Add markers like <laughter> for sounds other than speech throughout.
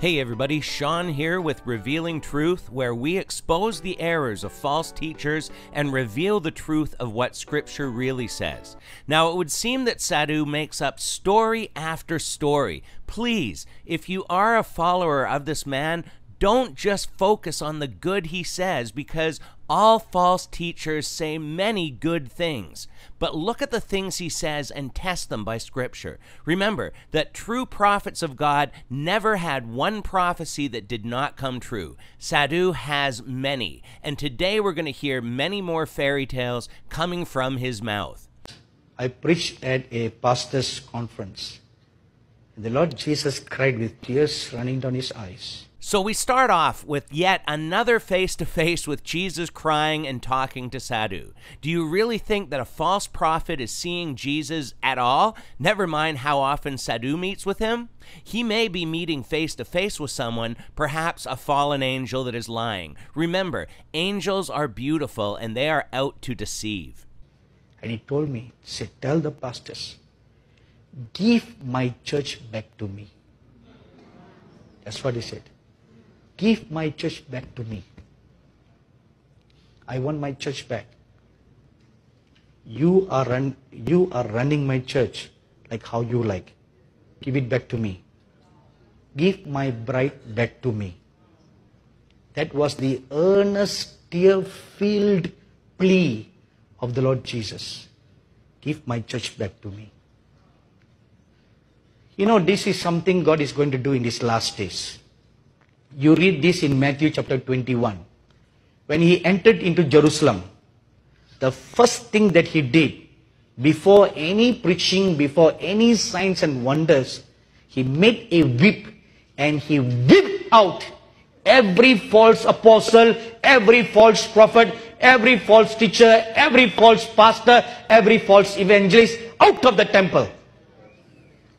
Hey everybody, Sean here with Revealing Truth, where we expose the errors of false teachers and reveal the truth of what Scripture really says. Now, it would seem that Sadhu makes up story after story. Please, if you are a follower of this man, don't just focus on the good he says because all false teachers say many good things. But look at the things he says and test them by Scripture. Remember that true prophets of God never had one prophecy that did not come true. Sadhu has many. And today we're going to hear many more fairy tales coming from his mouth. I preached at a pastor's conference. The Lord Jesus cried with tears running down his eyes. So we start off with yet another face to face with Jesus crying and talking to Sadhu. Do you really think that a false prophet is seeing Jesus at all? Never mind how often Sadhu meets with him. He may be meeting face to face with someone, perhaps a fallen angel that is lying. Remember, angels are beautiful and they are out to deceive. And he told me, said, tell the pastors, give my church back to me. That's what he said. Give my church back to me. I want my church back. You are, run, you are running my church like how you like. Give it back to me. Give my bride back to me. That was the earnest, tear-filled plea of the Lord Jesus. Give my church back to me. You know, this is something God is going to do in these last days. You read this in Matthew chapter 21. When he entered into Jerusalem, the first thing that he did, before any preaching, before any signs and wonders, he made a whip and he whipped out every false apostle, every false prophet, every false teacher, every false pastor, every false evangelist out of the temple.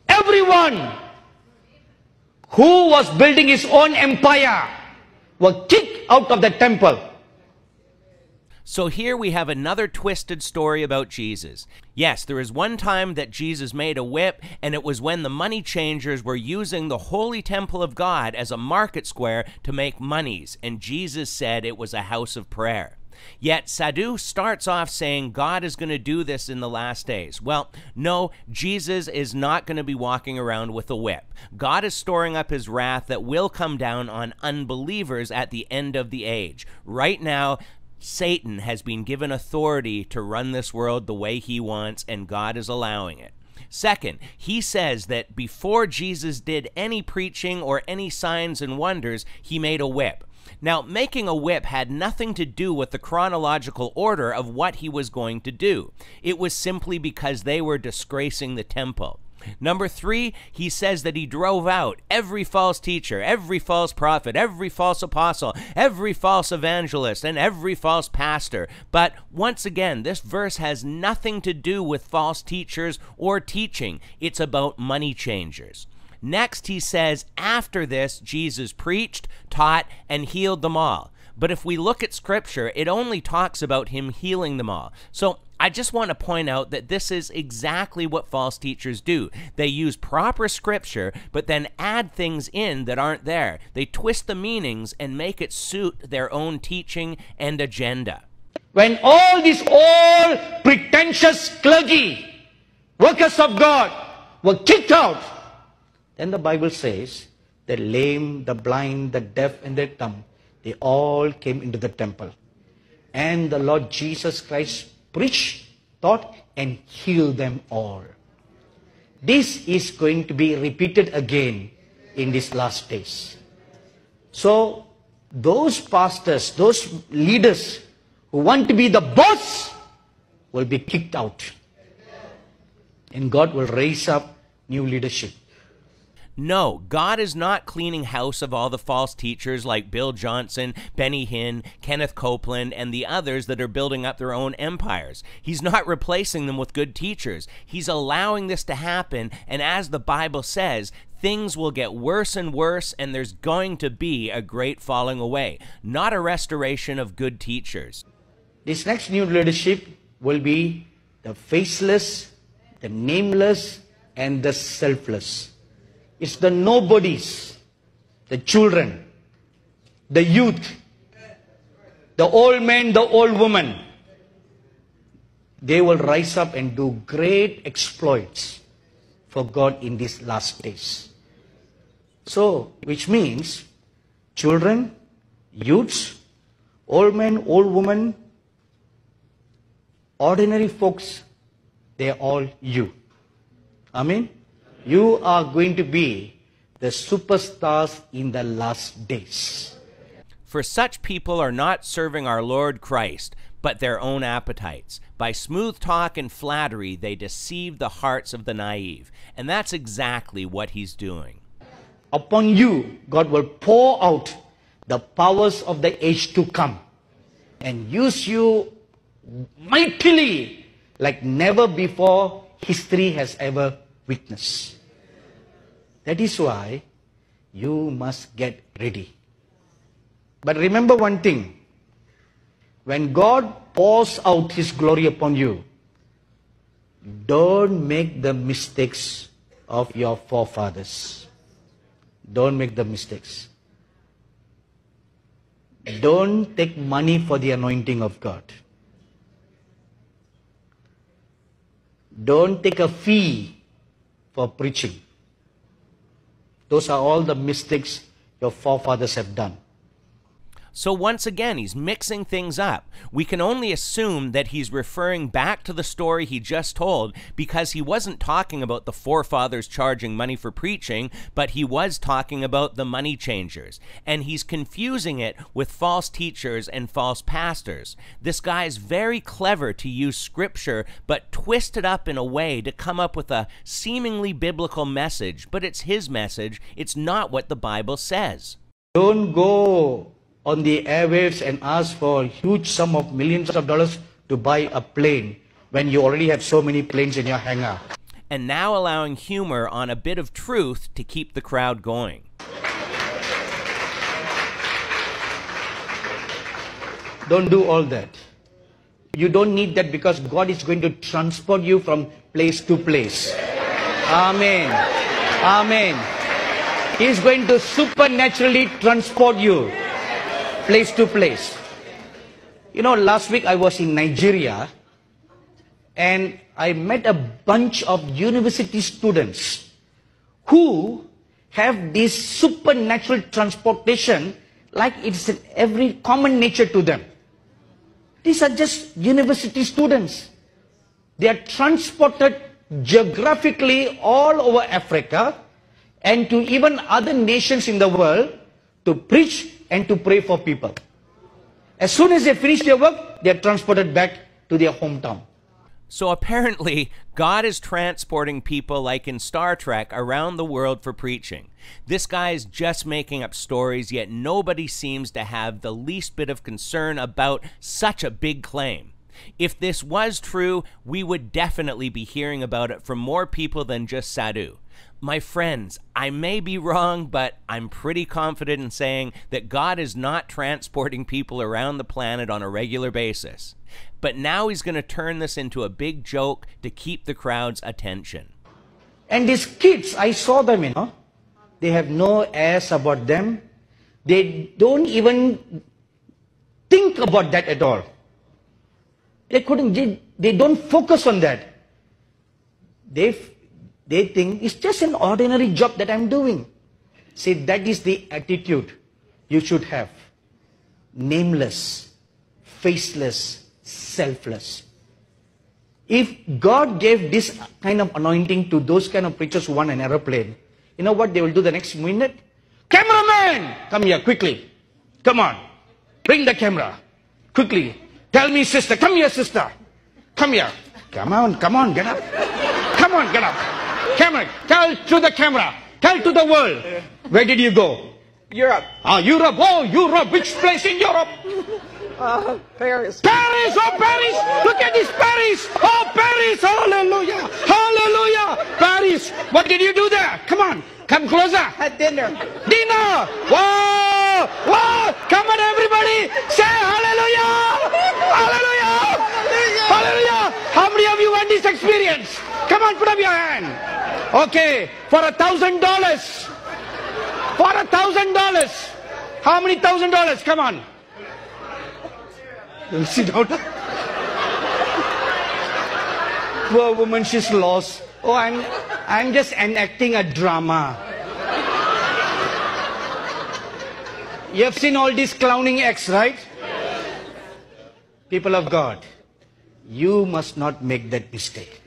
Everyone who was building his own empire were kicked out of the temple. So here we have another twisted story about Jesus. Yes, there is one time that Jesus made a whip, and it was when the money changers were using the holy temple of God as a market square to make monies, and Jesus said it was a house of prayer. Yet Sadhu starts off saying God is going to do this in the last days. Well, no, Jesus is not going to be walking around with a whip. God is storing up his wrath that will come down on unbelievers at the end of the age. Right now, Satan has been given authority to run this world the way he wants, and God is allowing it. Second, he says that before Jesus did any preaching or any signs and wonders, he made a whip. Now, making a whip had nothing to do with the chronological order of what he was going to do. It was simply because they were disgracing the temple. Number three, he says that he drove out every false teacher, every false prophet, every false apostle, every false evangelist, and every false pastor. But once again, this verse has nothing to do with false teachers or teaching. It's about money changers. Next, he says, after this, Jesus preached, taught, and healed them all. But if we look at scripture, it only talks about him healing them all. So I just want to point out that this is exactly what false teachers do. They use proper scripture, but then add things in that aren't there. They twist the meanings and make it suit their own teaching and agenda. When all these old pretentious clergy, workers of God, were kicked out, then the Bible says, the lame, the blind, the deaf, and the dumb, they all came into the temple. And the Lord Jesus Christ preached, taught, and healed them all. This is going to be repeated again in these last days. So, those pastors, those leaders who want to be the boss will be kicked out. And God will raise up new leadership. No, God is not cleaning house of all the false teachers like Bill Johnson, Benny Hinn, Kenneth Copeland, and the others that are building up their own empires. He's not replacing them with good teachers. He's allowing this to happen, and as the Bible says, things will get worse and worse, and there's going to be a great falling away, not a restoration of good teachers. This next new leadership will be the faceless, the nameless, and the selfless. It's the nobodies. the children, the youth, the old men, the old woman, they will rise up and do great exploits for God in these last days. So, which means children, youths, old men, old women, ordinary folks, they're all you. I mean, you are going to be the superstars in the last days. For such people are not serving our Lord Christ, but their own appetites. By smooth talk and flattery, they deceive the hearts of the naive. And that's exactly what he's doing. Upon you, God will pour out the powers of the age to come and use you mightily like never before history has ever witnessed. That is why you must get ready. But remember one thing when God pours out His glory upon you, don't make the mistakes of your forefathers. Don't make the mistakes. Don't take money for the anointing of God. Don't take a fee for preaching. Those are all the mistakes your forefathers have done. So once again, he's mixing things up. We can only assume that he's referring back to the story he just told because he wasn't talking about the forefathers charging money for preaching, but he was talking about the money changers. And he's confusing it with false teachers and false pastors. This guy is very clever to use scripture, but twist it up in a way to come up with a seemingly biblical message, but it's his message. It's not what the Bible says. Don't go on the airwaves and ask for a huge sum of millions of dollars to buy a plane when you already have so many planes in your hangar. And now allowing humor on a bit of truth to keep the crowd going. Don't do all that. You don't need that because God is going to transport you from place to place. Amen. Amen. He's going to supernaturally transport you place to place. You know, last week I was in Nigeria and I met a bunch of university students who have this supernatural transportation like it's in every common nature to them. These are just university students. They are transported geographically all over Africa and to even other nations in the world to preach and to pray for people. As soon as they finish their work, they are transported back to their hometown. So apparently, God is transporting people like in Star Trek around the world for preaching. This guy is just making up stories, yet nobody seems to have the least bit of concern about such a big claim. If this was true, we would definitely be hearing about it from more people than just Sadhu. My friends, I may be wrong, but I'm pretty confident in saying that God is not transporting people around the planet on a regular basis. But now he's going to turn this into a big joke to keep the crowd's attention. And these kids, I saw them, you know, they have no ass about them. They don't even think about that at all. They couldn't, they, they don't focus on that. They they think it's just an ordinary job that I'm doing. See, that is the attitude you should have. Nameless, faceless, selfless. If God gave this kind of anointing to those kind of preachers who want an aeroplane, you know what they will do the next minute? Cameraman! Come here, quickly. Come on. Bring the camera. Quickly. Tell me, sister. Come here, sister. Come here. Come on, come on, get up. Come on, get up. Camera, tell to the camera, tell to the world. Where did you go? Europe. Ah, Europe. Oh, Europe. Which place in Europe? <laughs> Uh, Paris. Paris. Oh, Paris. Look at this Paris. Oh, Paris. Hallelujah. Hallelujah. Paris. What did you do there? Come on. Come closer. At dinner. Dinner. Whoa. Whoa. Come on, everybody. Say hallelujah. Hallelujah. Hallelujah. How many of you want this experience? Come on, put up your hand. Okay. For a thousand dollars. For a thousand dollars. How many thousand dollars? Come on. You sit down. <laughs> Poor woman, she's lost. Oh, I'm, I'm just enacting a drama. You have seen all these clowning acts, right? People of God, you must not make that mistake.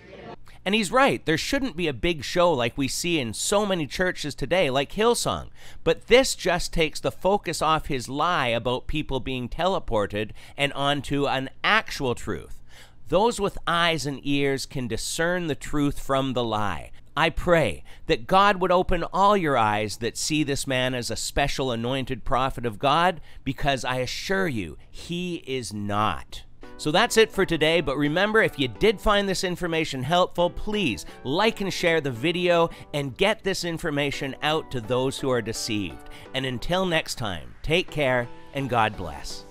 And he's right. There shouldn't be a big show like we see in so many churches today, like Hillsong. But this just takes the focus off his lie about people being teleported and onto an actual truth. Those with eyes and ears can discern the truth from the lie. I pray that God would open all your eyes that see this man as a special anointed prophet of God, because I assure you, he is not. So that's it for today, but remember if you did find this information helpful, please like and share the video and get this information out to those who are deceived. And until next time, take care and God bless.